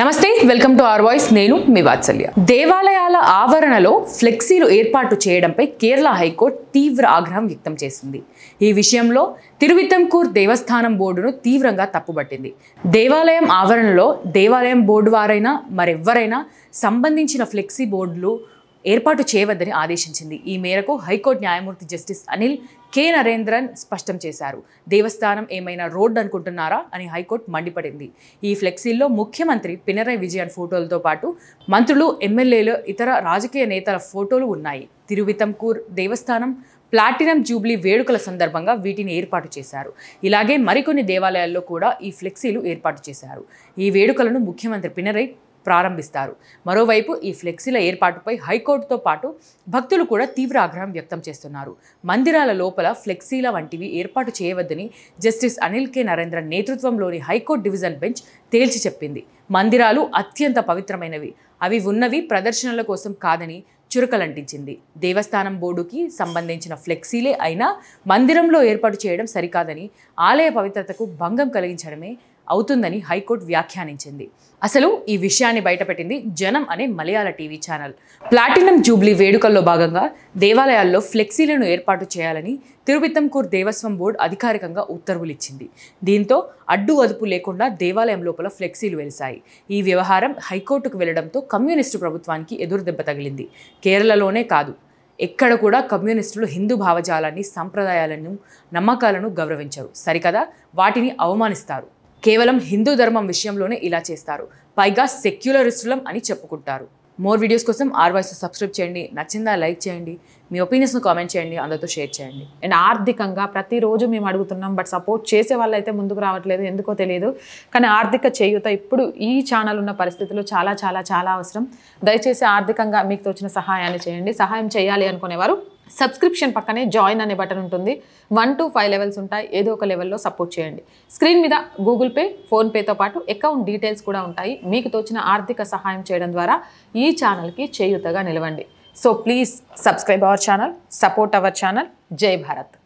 నమస్తే welcome to are voice. నేను మీ వాత్సల్య. దేవాలయాల ఆవరణలో ఫ్లెక్సీలు ఏర్పాటు చేయడంపై కేరళ హైకోర్టు తీవ్ర ఆగ్రహం వ్యక్తం చేసింది. ఈ విషయంలో తిరువితంకూర్ దేవస్థానం బోర్డును తీవ్రంగా తప్పుబట్టింది. దేవాలయం ఆవరణలో దేవాలయం బోర్డు వారైనా మరెవ్వరైనా సంబంధించిన ఫ్లెక్సీ బోర్డులు ఏర్పాటు చేయవద్దని ఆదేశించింది. ఈ మేరకు హైకోర్టు న్యాయమూర్తి జస్టిస్ అనిల్ కె. నరేంద్రన్ స్పష్టం చేశారు. దేవస్థానం ఏమైనా రోడ్డు అనుకుంటున్నారా అని హైకోర్టు మండిపడింది. ఈ ఫ్లెక్సీల్లో ముఖ్యమంత్రి పినరై విజయన్ ఫోటోలతో పాటు మంత్రులు ఎమ్మెల్యేలు ఇతర రాజకీయ నేతల ఫోటోలు ఉన్నాయి. తిరువితంకూర్ దేవస్థానం ప్లాటినం జూబ్లీ వేడుకల సందర్భంగా వీటిని ఏర్పాటు చేశారు. ఇలాగే మరికొన్ని దేవాలయాల్లో కూడా ఈ ఫ్లెక్సీలు ఏర్పాటు చేశారు. ఈ వేడుకలను ముఖ్యమంత్రి పినరై ప్రారంభిస్తారు. మరోవైపు ఈ ఫ్లెక్సీల ఏర్పాటుపై హైకోర్టుతో పాటు భక్తులు కూడా తీవ్ర ఆగ్రహం వ్యక్తం చేస్తున్నారు. మందిరాల లోపల ఫ్లెక్సీల వంటివి ఏర్పాటు చేయవద్దని జస్టిస్ అనిల్ కె. నరేంద్ర నేతృత్వంలోని హైకోర్టు డివిజన్ బెంచ్ తేల్చి చెప్పింది. మందిరాలు అత్యంత పవిత్రమైనవి. అవి ఉన్నవి ప్రదర్శనల కోసం కాదని చురకలంటించింది. దేవస్థానం బోర్డుకి సంబంధించిన ఫ్లెక్సీలే అయినా మందిరంలో ఏర్పాటు చేయడం సరికాదని ఆలయ పవిత్రతకు భంగం కలిగించడమే అవుతుందని హైకోర్టు వ్యాఖ్యానించింది. అసలు ఈ విషయాన్ని బయటపెట్టింది జనం అనే Malayalam TV channel. Platinum jubilee వేడుకల్లో భాగంగా దేవాలయాల్లో ఫ్లెక్సీలను ఏర్పాటు చేయాలని తిరువితంకూర్ దేవస్వం బోర్డు అధికారికంగా ఉత్తర్వులు ఇచ్చింది దీంతో అడ్డు అదుపు లేకుండా దేవాలయం లోపల ఫ్లెక్సీలు వెలిశాయి. ఈ వ్యవహారం హైకోర్టుకు వెళ్ళడంతో కమ్యూనిస్టు ప్రభుత్వానికి ఎదురుదెబ్బ తగిలింది. కేరళలోనే కాదు ఎక్కడ కూడా కమ్యూనిస్టులు హిందూ భావజాలాన్ని సంప్రదాయాలను నమ్మకాలను గౌరవించరు. సరికదా? వాటిని అవమానిస్తారు. కేవలం హిందూ ధర్మం విషయంలోనే ఇలా చేస్తారు. పైగా సెక్యులరిస్టులం అని చెప్పుకుంటారు. మోర్ వీడియోస్ కోసం ఆర్ వాయిస్ సబ్స్క్రైబ్ చేయండి. నచ్చిందా లైక్ చేయండి. మీ ఒపీనియన్స్ను కామెంట్ చేయండి. అందరితో షేర్ చేయండి. అండ్ ఆర్థికంగా ప్రతిరోజు మేము అడుగుతున్నాం బట్ సపోర్ట్ చేసే వాళ్ళు అయితే ముందుకు రావట్లేదు. ఎందుకో తెలియదు కానీ ఆర్థిక చేయూత ఇప్పుడు ఈ ఛానల్ ఉన్న పరిస్థితుల్లో చాలా చాలా చాలా అవసరం. దయచేసి ఆర్థికంగా మీకు తోచిన సహాయాన్ని చేయండి. సహాయం చేయాలి అనుకునేవారు సబ్స్క్రిప్షన్ పక్కనే జాయిన్ అనే బటన్ ఉంటుంది. వన్ టు ఫైవ్ లెవెల్స్ ఉంటాయి. ఏదో ఒక లెవెల్లో సపోర్ట్ చేయండి. స్క్రీన్ మీద గూగుల్ పే ఫోన్పేతో పాటు అకౌంట్ డీటెయిల్స్ కూడా ఉంటాయి. మీకు తోచిన ఆర్థిక సహాయం చేయడం ద్వారా ఈ ఛానల్కి చేయూతగా నిలవండి. So please subscribe our channel support our channel. జై భారత్.